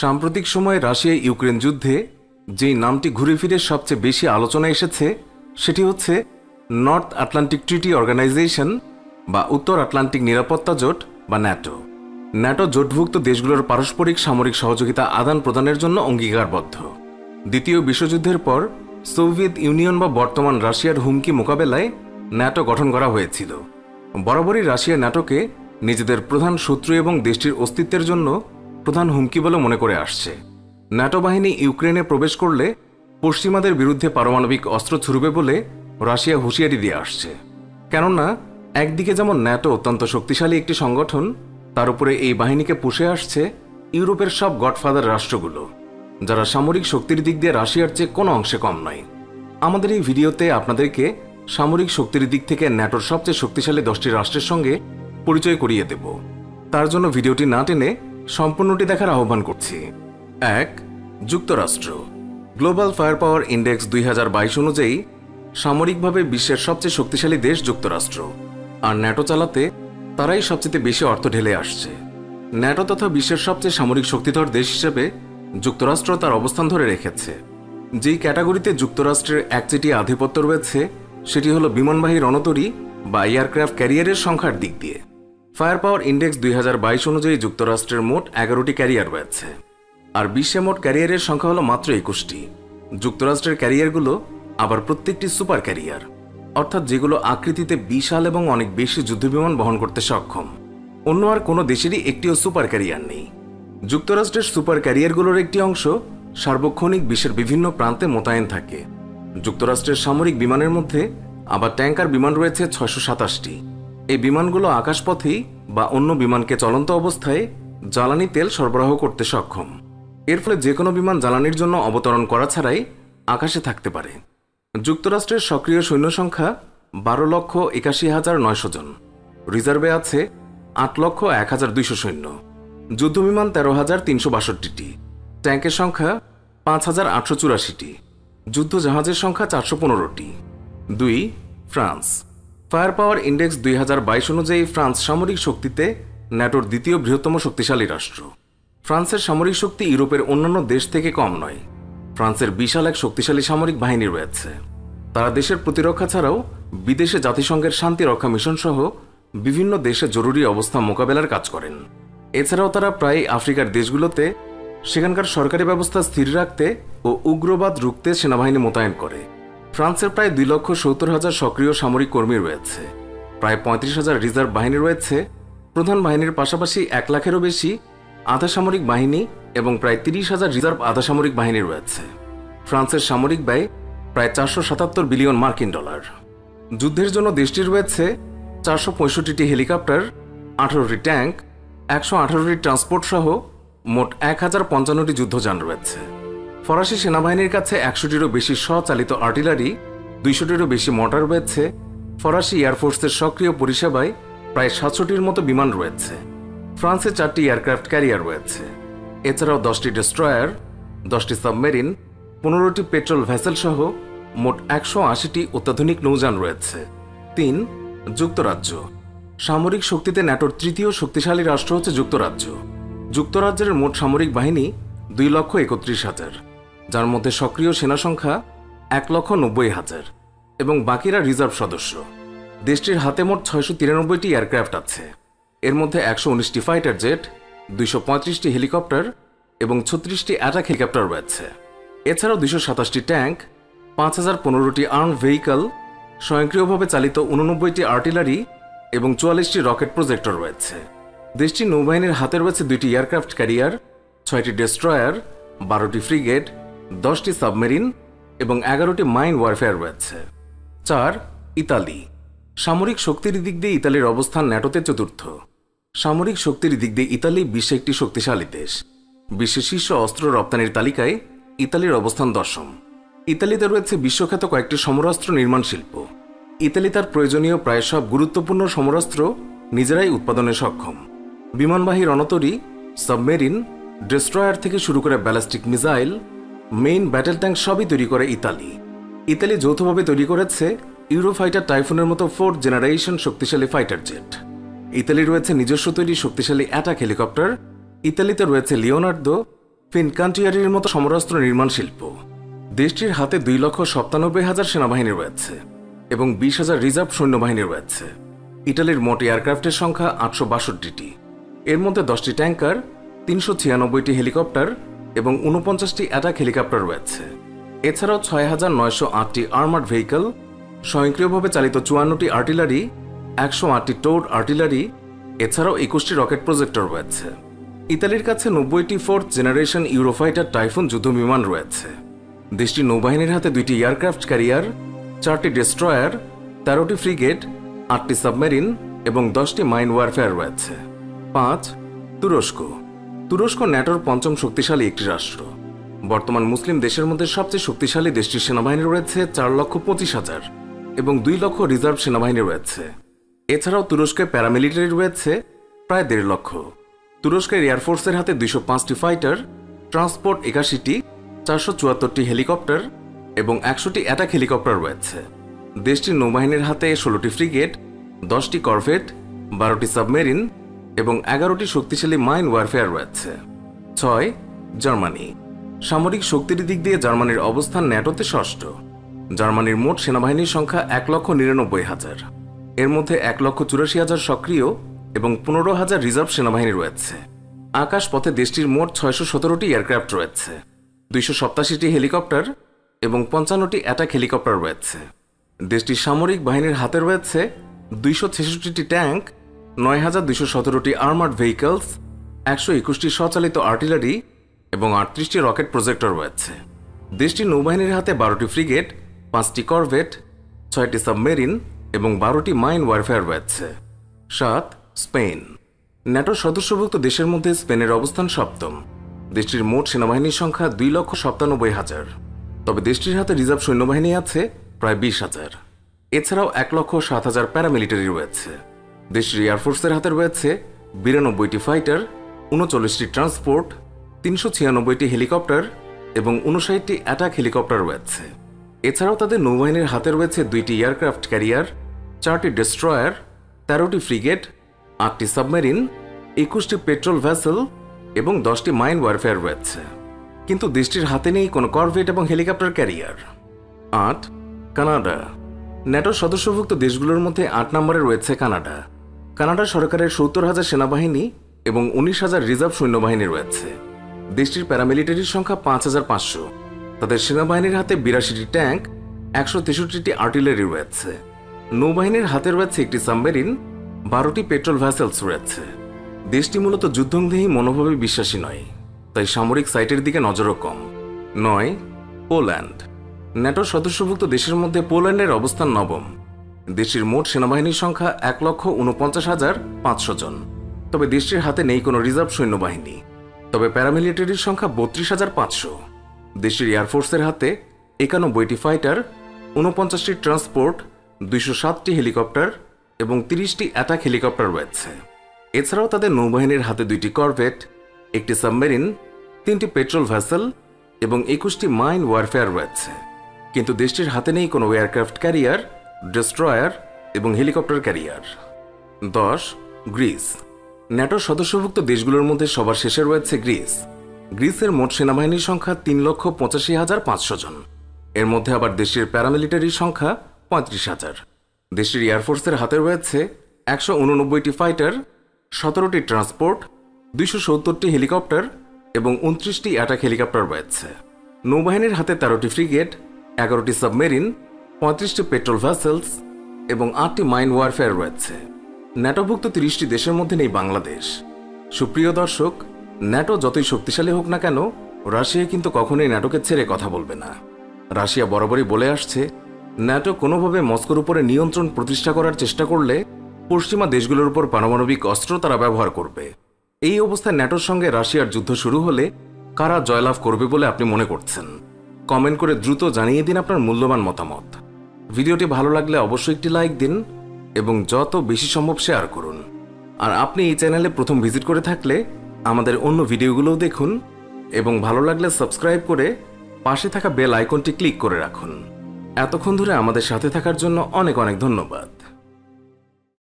সাম্প্রতিক সময়ে Russia Ukraine যুদ্ধে যেই নামটি ঘুরে ফিরে সবচেয়ে বেশি আলোচনা এসেছে, সেটি হচ্ছে নর্থ আটলান্টিক ট্রিটি অর্গানাইজেশন বা উত্তর আটলান্টিক নিরাপত্তা জোট বা ন্যাটো। ন্যাটো জোটভুক্ত দেশগুলোর পারস্পরিক সামরিক সহযোগিতা আদান প্রদানের জন্য অঙ্গীকারবদ্ধ। দ্বিতীয় বিশ্বযুদ্ধের পর সোভিয়েত ইউনিয়ন বা বর্তমান রাশিয়ার হুমকি মোকাবেলায় ন্যাটো গঠন করা হয়েছিল। বরাবরই রাশিয়া ন্যাটোকে নিজেদের প্রধান শত্রু এবং দেশটির অস্তিত্বের জন্য প্রধান হুমকি বলে মনে করে আসছে। ন্যাটো বাহিনী ইউক্রেনে প্রবেশ করলে পশ্চিমাদের বিরুদ্ধে পারমাণবিক অস্ত্র ছুড়বে বলে রাশিয়া হুঁশিয়ারি দিয়ে আসছে। কেননা, একদিকে যেমন ন্যাটো অত্যন্ত শক্তিশালী একটি সংগঠন, তার উপরে এই বাহিনীকে পুষে আসছে ইউরোপের সব গডফাদার রাষ্ট্রগুলো, যারা সামরিক শক্তির দিক দিয়ে রাশিয়ার চেয়ে কোনো অংশে কম নয়। আমাদের এই ভিডিওতে আপনাদেরকে সামরিক শক্তির দিক থেকে ন্যাটোর সবচেয়ে শক্তিশালী দশটি রাষ্ট্রের সঙ্গে পরিচয় করিয়ে দেব। তার জন্য ভিডিওটি না টেনে সম্পূর্ণটি দেখার আহ্বান করছি। এক, যুক্তরাষ্ট্র। গ্লোবাল ফায়ার পাওয়ার ইন্ডেক্স দুই হাজার বাইশ অনুযায়ী সামরিকভাবে বিশ্বের সবচেয়ে শক্তিশালী দেশ যুক্তরাষ্ট্র। আর ন্যাটো চালাতে তারাই সবচেয়ে বেশি অর্থ ঢেলে আসছে। ন্যাটো তথা বিশ্বের সবচেয়ে সামরিক শক্তিধর দেশ হিসেবে যুক্তরাষ্ট্র তার অবস্থান ধরে রেখেছে। যেই ক্যাটাগরিতে যুক্তরাষ্ট্রের একচেটি আধিপত্য রয়েছে, সেটি হলো বিমানবাহী রণতরী বা এয়ারক্রাফট ক্যারিয়ারের সংখ্যার দিক দিয়ে। ফায়ার পাওয়ার ইন্ডেক্স দুই হাজার বাইশ অনুযায়ী যুক্তরাষ্ট্রের মোট এগারোটি ক্যারিয়ার রয়েছে। আর বিশ্বে মোট ক্যারিয়ারের সংখ্যা হলো মাত্র একুশটি। যুক্তরাষ্ট্রের ক্যারিয়ারগুলো আবার প্রত্যেকটি সুপার ক্যারিয়ার, অর্থাৎ যেগুলো আকৃতিতে বিশাল এবং অনেক বেশি যুদ্ধবিমান বহন করতে সক্ষম। অন্য আর কোনো দেশেরই একটিও সুপার ক্যারিয়ার নেই। যুক্তরাষ্ট্রের সুপার ক্যারিয়ারগুলোর একটি অংশ সার্বক্ষণিক বিশ্বের বিভিন্ন প্রান্তে মোতায়েন থাকে। যুক্তরাষ্ট্রের সামরিক বিমানের মধ্যে আবার ট্যাঙ্কার বিমান রয়েছে ছয়শো সাতাশটি। এই বিমানগুলো আকাশপথেই বা অন্য বিমানকে চলন্ত অবস্থায় জ্বালানি তেল সরবরাহ করতে সক্ষম। এর ফলে যে কোনো বিমান জ্বালানির জন্য অবতরণ করা ছাড়াই আকাশে থাকতে পারে। যুক্তরাষ্ট্রের সক্রিয় সৈন্য সংখ্যা বারো লক্ষ একাশি হাজার নয়শো জন। রিজার্ভে আছে আট লক্ষ এক হাজার দুইশো সৈন্য। যুদ্ধবিমান তেরো হাজার তিনশো বাষট্টিটি। ট্যাঙ্কের সংখ্যা পাঁচ হাজার আটশো চুরাশিটি। যুদ্ধ জাহাজের সংখ্যা চারশো পনেরোটি। দুই, ফ্রান্স। ফায়ার পাওয়ার ইন্ডেক্স দুই হাজার বাইশ অনুযায়ী ফ্রান্স সামরিক শক্তিতে ন্যাটোর দ্বিতীয় বৃহত্তম শক্তিশালী রাষ্ট্র। ফ্রান্সের সামরিক শক্তি ইউরোপের অন্যান্য দেশ থেকে কম নয়। ফ্রান্সের বিশাল এক শক্তিশালী সামরিক বাহিনী রয়েছে। তারা দেশের প্রতিরক্ষা ছাড়াও বিদেশে জাতিসংঘের শান্তি রক্ষা মিশন সহ বিভিন্ন দেশে জরুরি অবস্থা মোকাবেলার কাজ করেন। এছাড়াও তারা প্রায় আফ্রিকার দেশগুলোতে সেখানকার সরকারি ব্যবস্থা স্থির রাখতে ও উগ্রবাদ রুখতে সেনাবাহিনী মোতায়েন করে। ফ্রান্সের প্রায় দুই লক্ষ সত্তর হাজার সক্রিয় সামরিক কর্মী রয়েছে। প্রায় পঁয়ত্রিশ হাজার রিজার্ভ বাহিনী রয়েছে। প্রধান বাহিনীর পাশাপাশি এক লাখেরও বেশি আধা সামরিক বাহিনী এবং প্রায় তিরিশ হাজার রিজার্ভ আধা সামরিক বাহিনী রয়েছে। ফ্রান্সের সামরিক ব্যয় প্রায় চারশো সাতাত্তর বিলিয়ন মার্কিন ডলার। যুদ্ধের জন্য দেশটি রয়েছে চারশো পঁয়ষট্টিটি হেলিকপ্টার, আঠারোটি ট্যাঙ্ক, একশো আঠারোটি ট্রান্সপোর্ট সহ মোট এক হাজার পঞ্চান্নটি যুদ্ধযান রয়েছে। ফরাসি সেনাবাহিনীর কাছে একশোটিরও বেশি স্বচালিত আর্টিলারি, দুইশোটিরও বেশি মোটর রয়েছে, ফরাসি এয়ারফোর্সের সক্রিয় পরিষেবায় প্রায় সাতশোটির মতো বিমান রয়েছে। ফ্রান্সে চারটি এয়ারক্রাফট ক্যারিয়ার রয়েছে। এছাড়াও দশটি ডেস্ট্রয়ার, দশটি সাবমেরিন, পনেরোটি পেট্রোল ভেসেল সহ মোট একশো আশিটি অত্যাধুনিক নৌযান রয়েছে। তিন, যুক্তরাজ্য। সামরিক শক্তিতে ন্যাটোর তৃতীয় শক্তিশালী রাষ্ট্র হচ্ছে যুক্তরাজ্য। যুক্তরাজ্যের মোট সামরিক বাহিনী দুই লক্ষ একত্রিশ হাজার। যার মধ্যে সক্রিয় সেনা সংখ্যা এক লক্ষ নব্বই হাজার এবং বাকিরা রিজার্ভ সদস্য। দেশটির হাতে মোট ছয়শো তিরানব্বইটি এয়ারক্রাফট আছে। এর মধ্যে একশো উনিশটি ফাইটার জেট, দুইশো পঁয়ত্রিশটি হেলিকপ্টার এবং ছত্রিশটি অ্যাটাক হেলিকপ্টার রয়েছে। এছাড়াও দুইশো সাতাশটি ট্যাঙ্ক, পাঁচ হাজার পনেরোটি আর্ম ভেহিকল, স্বয়ংক্রিয়ভাবে চালিত উননব্বইটি আর্টিলারি এবং চুয়াল্লিশটি রকেট প্রজেক্টর রয়েছে। দেশটির নৌবাহিনীর হাতে রয়েছে দুইটি এয়ারক্রাফট ক্যারিয়ার, ছয়টি ডেস্ট্রয়ার, বারোটি ফ্রিগেট দশটি সাবমেরিন এবং এগারোটি মাইন ওয়ারফেয়ার রয়েছে। চার, ইতালি। সামরিক শক্তির দিক দিয়ে ইতালির অবস্থান ন্যাটোতে চতুর্থ। সামরিক শক্তির দিক দিয়ে ইতালি বিশ্বে একটি শক্তিশালী দেশ। বিশ্বের শীর্ষ অস্ত্র রপ্তানির তালিকায় ইতালির অবস্থান দশম। ইতালিতে রয়েছে বিশ্বখ্যাত কয়েকটি সমরাস্ত্র নির্মাণ শিল্প। ইতালি তার প্রয়োজনীয় প্রায় সব গুরুত্বপূর্ণ সমরাস্ত্র নিজেরাই উৎপাদনে সক্ষম। বিমানবাহী রণতরী, সাবমেরিন, ডেস্ট্রয়ার থেকে শুরু করে ballistic missile main battle tank সবই তৈরি করে ইতালি। ইতালি যৌথভাবে তৈরি করেছে ইউরোফাইটার টাইফুনের মতো ফোর্থ জেনারেশন শক্তিশালী ফাইটার জেট ইতালি রয়েছে নিজস্ব তৈরি শক্তিশালী অ্যাটাক হেলিকপ্টার ইতালিতে রয়েছে লিওনার্দো ফিনকান্টিয়ারির মতো সমরাস্ত্র নির্মাণ শিল্প। দেশটির হাতে দুই লক্ষ সপ্তানব্বই হাজার সেনাবাহিনী রয়েছে এবং বিশ হাজার রিজার্ভ সৈন্যবাহিনী রয়েছে। ইটালির মোট এয়ারক্রাফটের সংখ্যা আটশো বাষট্টিটি। এর মধ্যে দশটি ট্যাঙ্কার, তিনশো ছিয়ানব্বইটি হেলিকপ্টার এবং উনপঞ্চাশটি অ্যাটাক হেলিকপ্টার রয়েছে। এছাড়াও ছয় হাজার নয়শো আটটি আর্মার্ড ভেহিকল, স্বয়ংক্রিয়ভাবে চালিত চুয়ান্নটি আর্টিলারি, একশো আটটি টোড আর্টিলারি, এছাড়াও একুশটি রকেট প্রজেক্টর রয়েছে। ইতালির কাছে নব্বইটি ফোর্থ জেনারেশন ইউরোফাইটার টাইফুন যুদ্ধবিমান রয়েছে। দেশটি নৌবাহিনীর হাতে দুইটি এয়ারক্রাফট ক্যারিয়ার, চারটি ডেস্ট্রয়ার, তেরোটি ফ্রিগেট, আটটি সাবমেরিন এবং দশটি মাইন ওয়ারফেয়ার রয়েছে। পাঁচ, তুরস্ক। তুরস্ক ন্যাটোর পঞ্চম শক্তিশালী একটি রাষ্ট্র। বর্তমান মুসলিম দেশের মধ্যে সবচেয়ে শক্তিশালী দেশটির সেনাবাহিনী রয়েছে চার লক্ষ পঁচিশ হাজার এবং দুই লক্ষ রিজার্ভ সেনাবাহিনী রয়েছে। এছাড়াও তুরস্কে প্যারামিলিটারি রয়েছে প্রায় দেড় লক্ষ। তুরস্কের এয়ারফোর্সের হাতে দুইশো পাঁচটি ফাইটার, ট্রান্সপোর্ট একাশিটি, চারশো চুয়াত্তরটি হেলিকপ্টার এবং একশোটি অ্যাটাক হেলিকপ্টার রয়েছে। দেশটির নৌবাহিনীর হাতে ষোলোটি ফ্রিগেট, দশটি করভেট, বারোটি সাবমেরিন এবং এগারোটি শক্তিশালী মাইন ওয়ারফেয়ার রয়েছে। ছয়, জার্মানি। সামরিক শক্তির দিক দিয়ে জার্মানির অবস্থান ন্যাটোতে ষষ্ঠ। জার্মানির মোট সেনাবাহিনীর সংখ্যা এক লক্ষ নিরানব্বই হাজার। এর মধ্যে এক লক্ষ চুরাশি হাজার সক্রিয় এবং পনেরো হাজার রিজার্ভ সেনাবাহিনী রয়েছে। আকাশ পথে দেশটির মোট ছয়শো সতেরোটি এয়ারক্রাফট রয়েছে, দুইশো সপ্তাশিটি হেলিকপ্টার এবং পঞ্চান্নটি অ্যাটাক হেলিকপ্টার রয়েছে। দেশটির সামরিক বাহিনীর হাতে রয়েছে দুইশো ছেষট্টিটি ট্যাঙ্ক নয় হাজার দুশো সতেরোটি আর্মার্ড ভেহিকলস, একশো একুশটি স্বচালিত আর্টিলারি এবং আটত্রিশটি রকেট প্রজেক্টর রয়েছে। দেশটির নৌবাহিনীর হাতে বারোটি ফ্রিগেট, পাঁচটি করভেট, ছয়টি সাবমেরিন এবং বারোটি মাইন ওয়ারফেয়ার রয়েছে। সাত, স্পেন। ন্যাটোর সদস্যভুক্ত দেশের মধ্যে স্পেনের অবস্থান সপ্তম। দেশটির মোট সেনাবাহিনীর সংখ্যা দুই লক্ষ সপ্তানব্বই হাজার। তবে দেশটির হাতে রিজার্ভ সৈন্যবাহিনী আছে প্রায় বিশ হাজার। এছাড়াও এক লক্ষ সাত হাজার প্যারামিলিটারি রয়েছে। দেশটির এয়ারফোর্সের হাতে রয়েছে বিরানব্বইটি ফাইটার উনচল্লিশটি ট্রান্সপোর্ট তিনশো ছিয়ানব্বইটি হেলিকপ্টার এবং উনষাটটি অ্যাটাক হেলিকপ্টার রয়েছে। এছাড়াও তাদের নৌবাহিনীর হাতে রয়েছে দুইটি এয়ারক্রাফট ক্যারিয়ার চারটি ডেস্ট্রয়ার তেরোটি ফ্রিগেট আটটি সাবমেরিন একুশটি পেট্রোল ভ্যাসেল এবং দশটি মাইন ওয়ারফেয়ার রয়েছে। কিন্তু দেশটির হাতে নেই কোনো করভেট এবং হেলিকপ্টার ক্যারিয়ার আট, কানাডা। ন্যাটোর সদস্যভুক্ত দেশগুলোর মধ্যে আট নম্বরে রয়েছে কানাডা। কানাডা সরকারের সত্তর হাজার সেনাবাহিনী এবং উনিশ হাজার রিজার্ভ সৈন্যবাহিনী রয়েছে। দেশটির প্যারামিলিটারির সংখ্যা পাঁচ হাজার পাঁচশো। তাদের সেনাবাহিনীর হাতে বিরাশিটি ট্যাঙ্ক, একশো তেষট্টিটি আর্টিলারি রয়েছে। নৌবাহিনীর হাতে রয়েছে একটি সাবমেরিন, বারোটি পেট্রোল ভ্যাসেলস রয়েছে। দেশটি মূলত যুদ্ধংদেহী মনোভাবে, বিশ্বাসী নয়, তাই সামরিক সাইটের দিকে নজরও কম। নয়, পোল্যান্ড। ন্যাটোর সদস্যভুক্ত দেশের মধ্যে পোল্যান্ডের অবস্থান নবম। দেশটির মোট সেনাবাহিনীর সংখ্যা এক লক্ষ উনপঞ্চাশ হাজার পাঁচশো জন। তবে দেশটির হাতে নেই কোনো রিজার্ভ সৈন্যবাহিনী। তবে প্যারামিলিটারির সংখ্যা বত্রিশ হাজার পাঁচশো। দেশটির এয়ারফোর্সের হাতে একানব্বইটি ফাইটার, উনপঞ্চাশটি ট্রান্সপোর্ট, দুইশো সাতটি হেলিকপ্টার এবং তিরিশটি অ্যাটাক হেলিকপ্টার রয়েছে। এছাড়াও তাদের নৌবাহিনীর হাতে দুইটি করভেট, একটি সাবমেরিন, তিনটি পেট্রোল ভ্যাসেল এবং একুশটি মাইন ওয়ারফেয়ার রয়েছে। কিন্তু দেশটির হাতে নেই কোনো এয়ারক্রাফট ক্যারিয়ার ডেস্ট্রয়ার এবং হেলিকপ্টার ক্যারিয়ার। দশ, গ্রিস। ন্যাটোর সদস্যভুক্ত দেশগুলোর মধ্যে সবার শেষে রয়েছে গ্রিস। গ্রিসের মোট সেনাবাহিনীর সংখ্যা তিন লক্ষ পঁচাশি হাজার পাঁচশো জন। এর মধ্যে আবার দেশের প্যারামিলিটারির সংখ্যা পঁয়ত্রিশ হাজার। দেশটির এয়ারফোর্সের হাতে রয়েছে একশো উননব্বইটি ফাইটার, সতেরোটি ট্রান্সপোর্ট, দুইশো সত্তরটি হেলিকপ্টার এবং উনত্রিশটি অ্যাটাক হেলিকপ্টার রয়েছে। নৌবাহিনীর হাতে তেরোটি ফ্রিগেট, এগারোটি সাবমেরিন পঁয়ত্রিশটি পেট্রোল ভ্যাসেলস এবং আটটি মাইন ওয়ারফেয়ার রয়েছে। ন্যাটোভুক্ত তিরিশটি দেশের মধ্যে নেই বাংলাদেশ। সুপ্রিয় দর্শক, ন্যাটো যতই শক্তিশালী হোক না কেন, রাশিয়া কিন্তু কখনোই ন্যাটোকে ছেড়ে কথা বলবে না। রাশিয়া বরাবরই বলে আসছে, ন্যাটো কোনোভাবে মস্কোর উপরে নিয়ন্ত্রণ প্রতিষ্ঠা করার চেষ্টা করলে পশ্চিমা দেশগুলোর উপর পারমাণবিক অস্ত্র তারা ব্যবহার করবে। এই অবস্থায় ন্যাটোর সঙ্গে রাশিয়ার যুদ্ধ শুরু হলে কারা জয়লাভ করবে বলে আপনি মনে করছেন? কমেন্ট করে দ্রুত জানিয়ে দিন আপনার মূল্যবান মতামত। ভিডিওটি ভালো লাগলে অবশ্যই একটি লাইক দিন এবং যত বেশি সম্ভব শেয়ার করুন। আর আপনি এই চ্যানেলে প্রথম ভিজিট করে থাকলে আমাদের অন্য ভিডিওগুলোও দেখুন এবং ভালো লাগলে সাবস্ক্রাইব করে পাশে থাকা বেল আইকনটি ক্লিক করে রাখুন। এতক্ষণ ধরে আমাদের সাথে থাকার জন্য অনেক অনেক ধন্যবাদ।